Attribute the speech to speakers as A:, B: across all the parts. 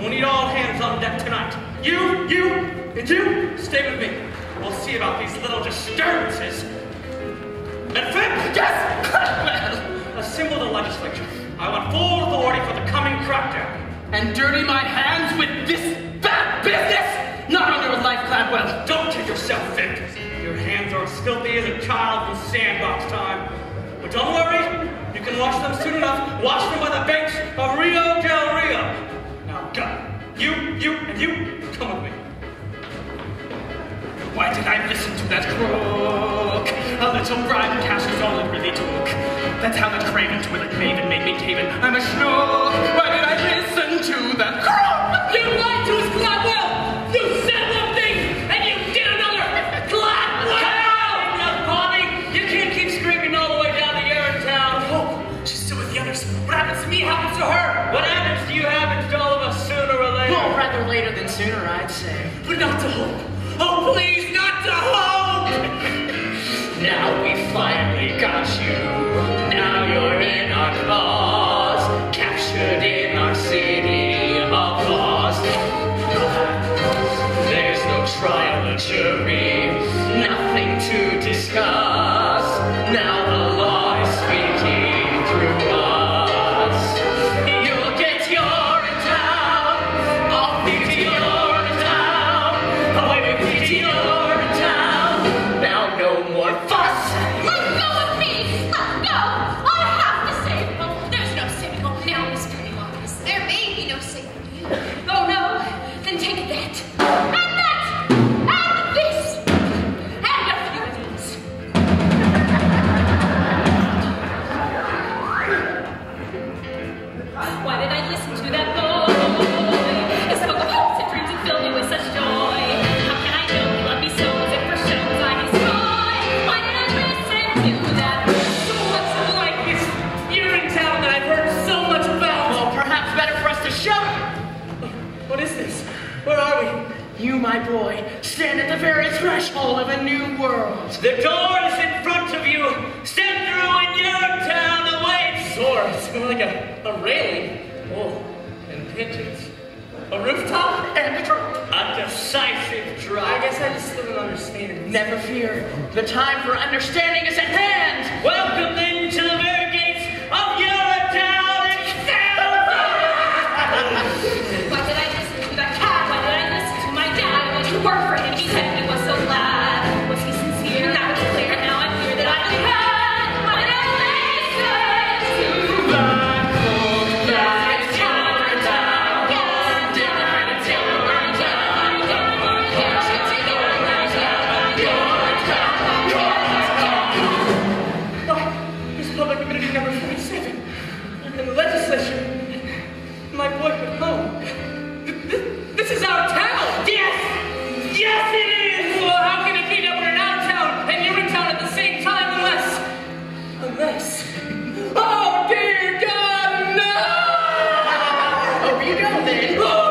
A: We'll need all hands on deck tonight. You, you, and you, stay with me. We'll see about these little disturbances. And Fipp, yes! assemble the legislature. I want full authority for the coming crackdown.
B: And dirty my hands with this bad business? Not under a life Cladwell.
A: Don't kid yourself, Fipp. Your hands are as filthy as a child in sandbox time. But don't worry, you can wash them soon enough. Wash them by the banks of Rio del Rio. Now go. You, you, and you, come with me.
B: Why did I listen to that crook? A little bribe cash is all it really took. That's how the craven toilet maven made me caven. I'm a schnook. Why did I listen to me happens to her.
A: What happens to you happens to all of us sooner or later.
B: Well, rather later than sooner, I'd say.
C: But not to hope. Oh, please, not to hope!
D: Now
C: Why did I listen to that boy? He spoke of hopes and dreams and filled me with such joy. How can I know he loved me so as if for show was I his boy? Why did I listen to that? So much like this here in town that I've heard so much about.
B: Well, perhaps better for us to shout.
A: What is this? Where are we?
B: You, my boy, stand at the very threshold of a new world.
A: The door is in front of you. Step through and your Soar, it's more like a, a railing. Oh, and pigeons. A rooftop?
B: And a drop.
A: A decisive drop.
B: I guess I just still don't understand. Never fear. The time for understanding is at hand.
A: Welcome
C: you going?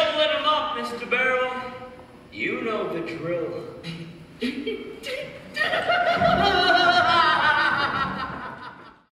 C: shoveling them up,
B: Mr. Barell.
C: You
B: know
A: the drill.